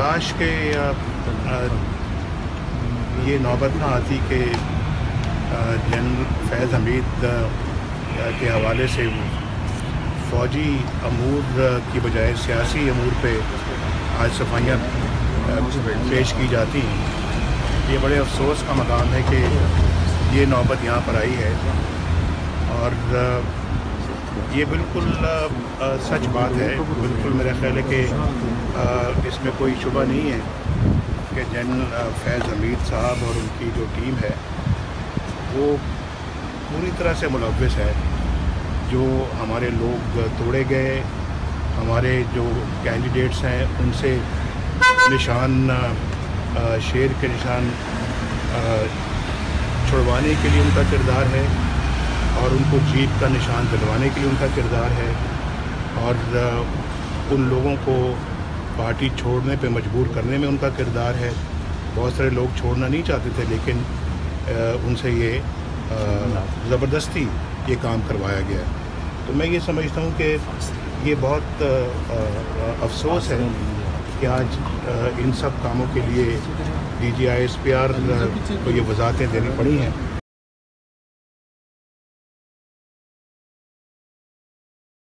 کاش کہ یہ نوبت نہ آتی کہ جنرل فیض حمید کے حوالے سے فوجی امور کی بجائے سیاسی امور پہ آج صفائیاں پیش کی جاتی ہیں۔ یہ بڑے افسوس کا مقام ہے کہ یہ نوبت یہاں پر آئی ہے۔ اور یہ بالکل سچ بات ہے۔ بالکل میرا خیال ہے کہ اس میں کوئی شبہ نہیں ہے کہ جنرل فیض حمید صاحب اور ان کی جو ٹیم ہے، وہ پوری طرح سے ملوث ہے۔ جو ہمارے لوگ توڑے گئے، ہمارے جو کینڈیڈیٹس ہیں، ان سے نشان شیر کے نشان چھڑوانے کے لیے ان کا کردار ہے اور ان کو جیت کا نشان دلوانے کے لیے ان کا کردار ہے۔ اور ان لوگوں کو پارٹی چھوڑنے پہ مجبور کرنے میں ان کا کردار ہے۔ بہت سارے لوگ چھوڑنا نہیں چاہتے تھے، لیکن ان سے یہ زبردستی یہ کام کروایا گیا۔ تو میں یہ سمجھتا ہوں کہ یہ بہت افسوس ہے کہ آج ان سب کاموں کے لیے D G I S P R کو یہ وضاحتیں دینی پڑی ہیں۔